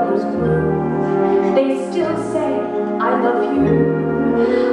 lovers blue, they still say, I love you.